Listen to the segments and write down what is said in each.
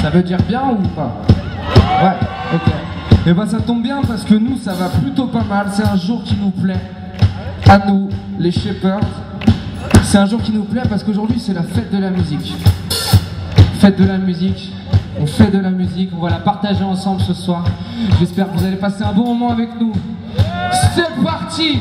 Ça veut dire bien ou pas Ouais, ok. Et bah ça tombe bien parce que nous ça va plutôt pas mal, c'est un jour qui nous plaît. À nous, les Shepherds. C'est un jour qui nous plaît parce qu'aujourd'hui c'est la fête de la musique. Fête de la musique, on fait de la musique, on va la partager ensemble ce soir. J'espère que vous allez passer un bon moment avec nous. C'est parti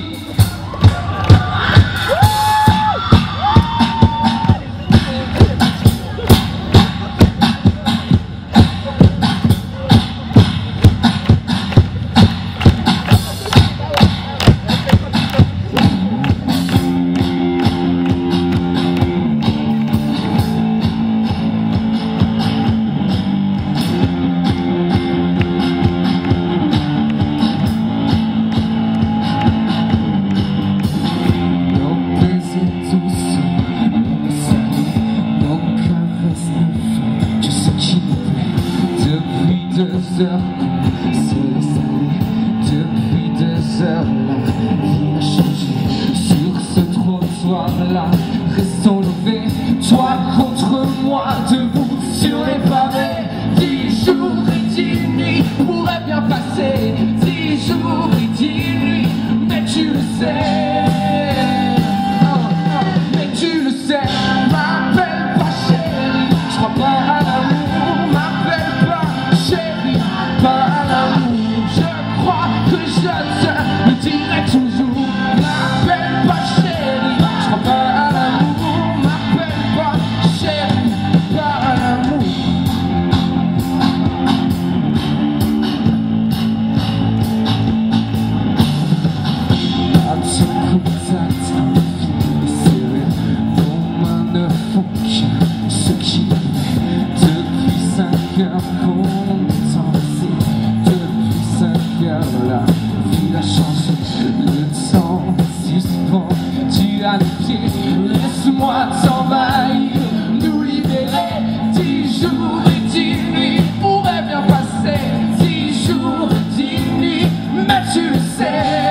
say.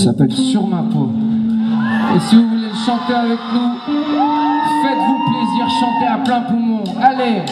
s'appelle Sur ma peau. Et si vous voulez chanter avec nous, faites-vous plaisir, chantez à plein poumon. Allez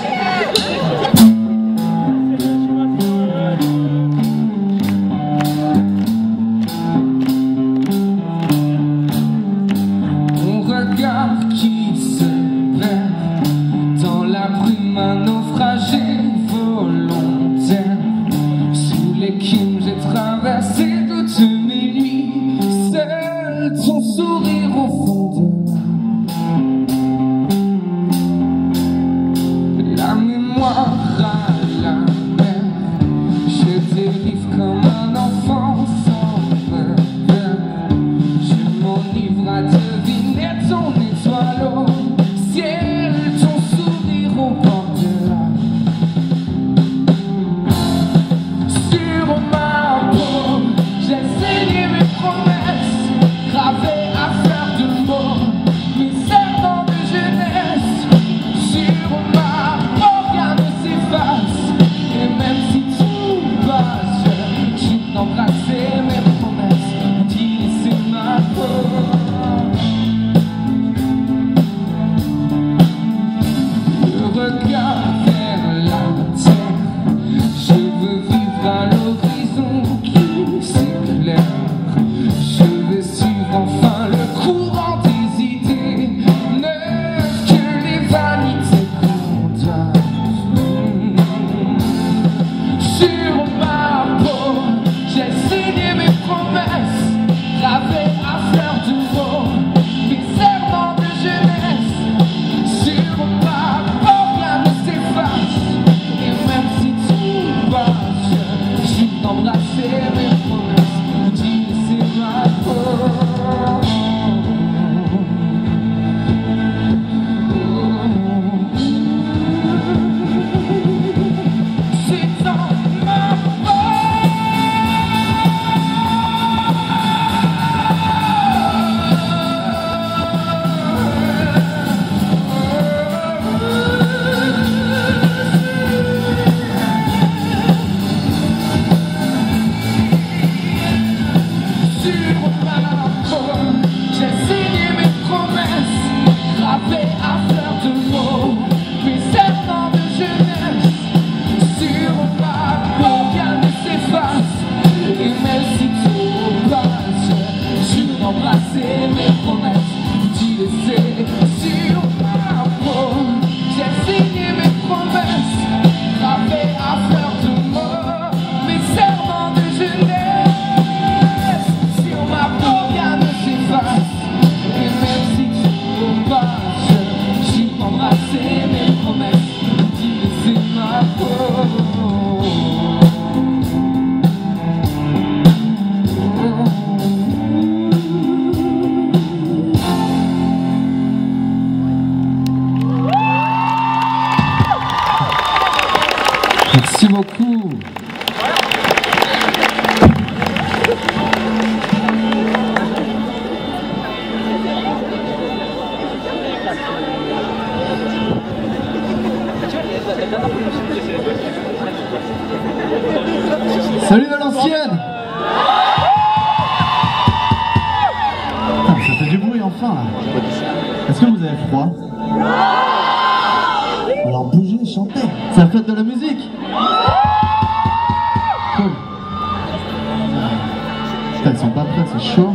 c'est chaud.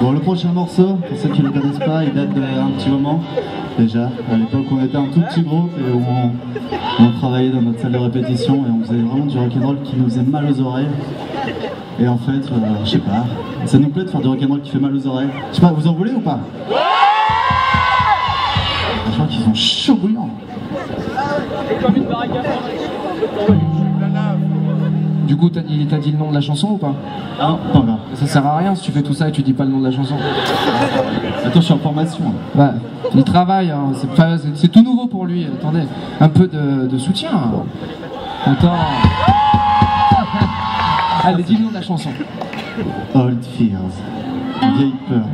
Bon, le prochain morceau, pour ceux qui ne le connaissent pas, il date d'un petit moment. Déjà, à l'époque, on était un tout petit groupe et on, on travaillait dans notre salle de répétition et on faisait vraiment du rock'n'roll qui nous faisait mal aux oreilles. Et en fait, euh, je sais pas, ça nous plaît de faire du rock'n'roll qui fait mal aux oreilles. Je sais pas, vous en voulez ou pas? Je crois qu'ils sont chauds Du coup, t'as dit, t'as dit le nom de la chanson ou pas non, pas encore. Ça sert à rien si tu fais tout ça et tu dis pas le nom de la chanson. Attends, je suis en formation. Ouais, il travaille, hein, c'est pas- c'est- c'est tout nouveau pour lui. Attendez, un peu de, de soutien. Attends. Allez, dis le nom de la chanson. Old Fears. Vieille peur.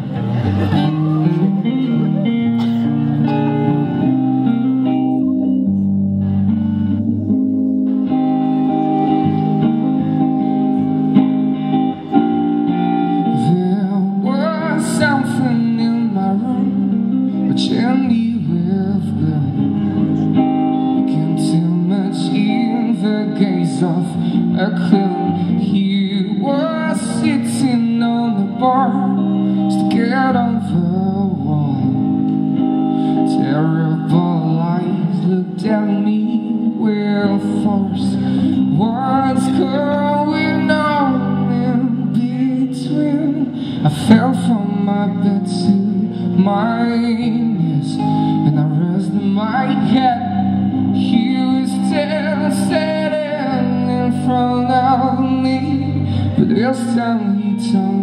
I fell from my bed to my knees and I rested my head. He was still sitting in front of me, but this time he told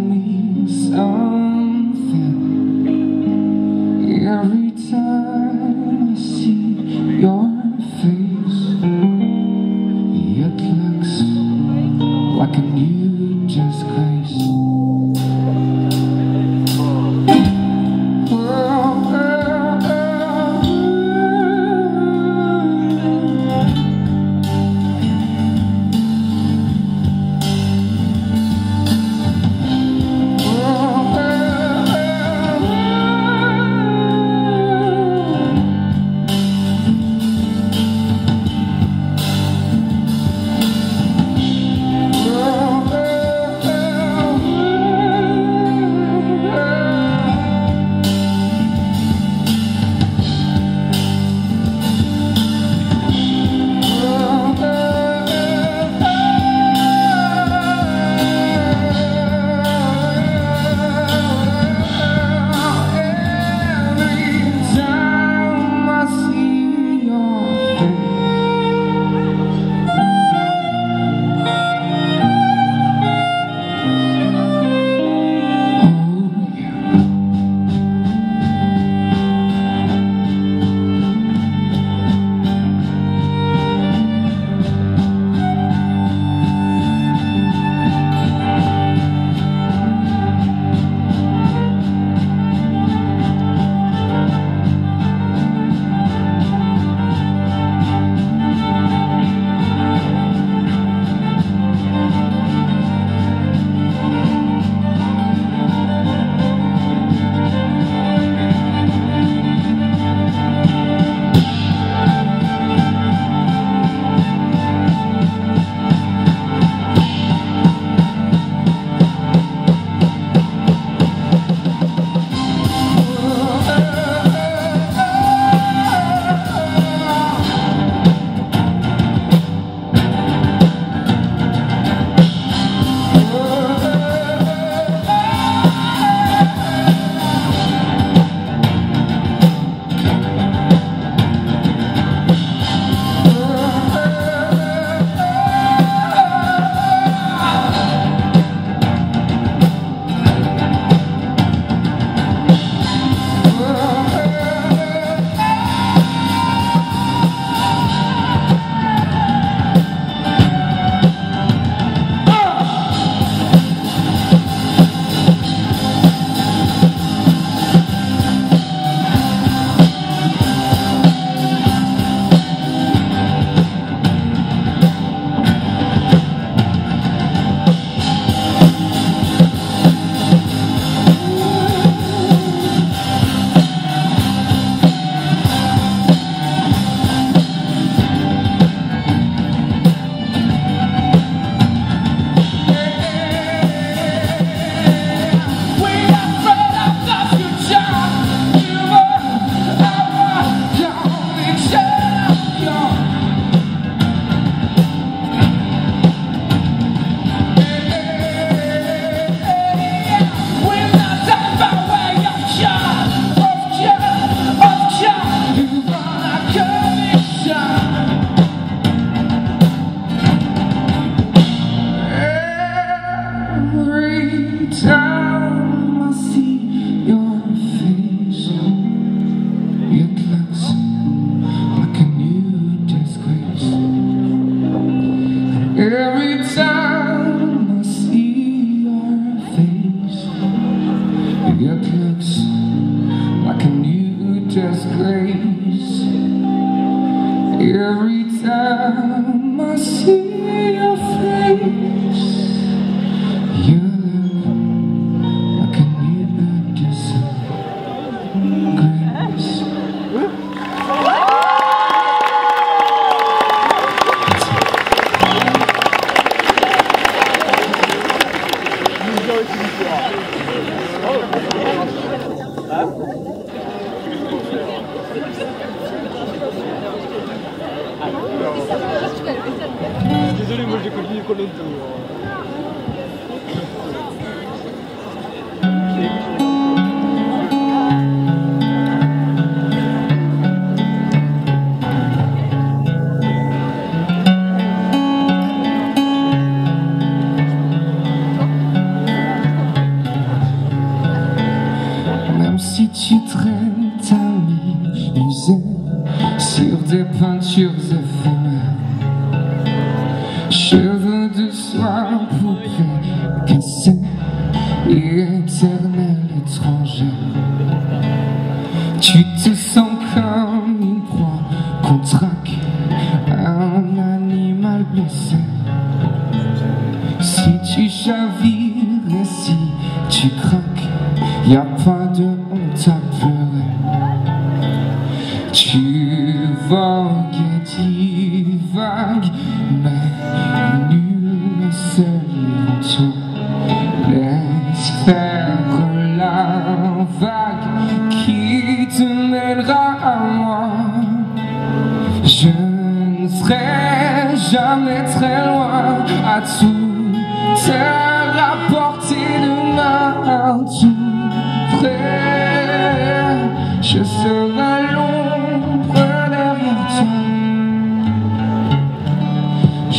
Désolé, moi j'ai connu Colonne hein.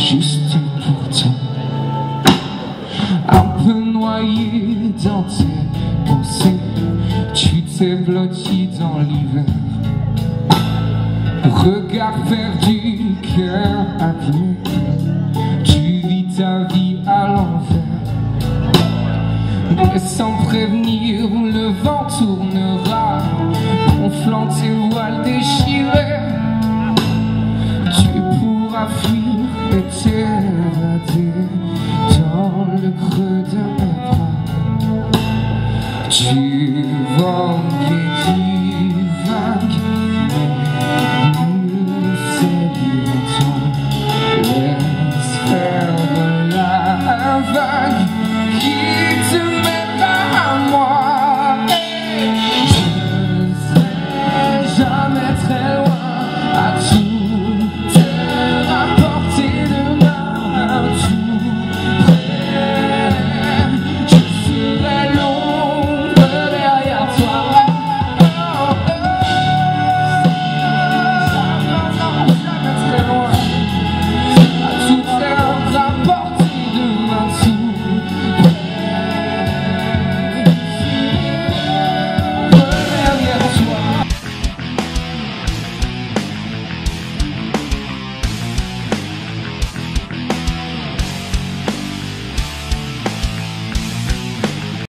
juste pour pourtant un peu noyé dans tes pensées. Tu t'es blotti dans l'hiver, regard perdu, cœur à plu. Tu vis ta vie à l'envers, mais sans prévenir le vent. dans le creux de mes bras. Tu vogues et divagues, nous la vague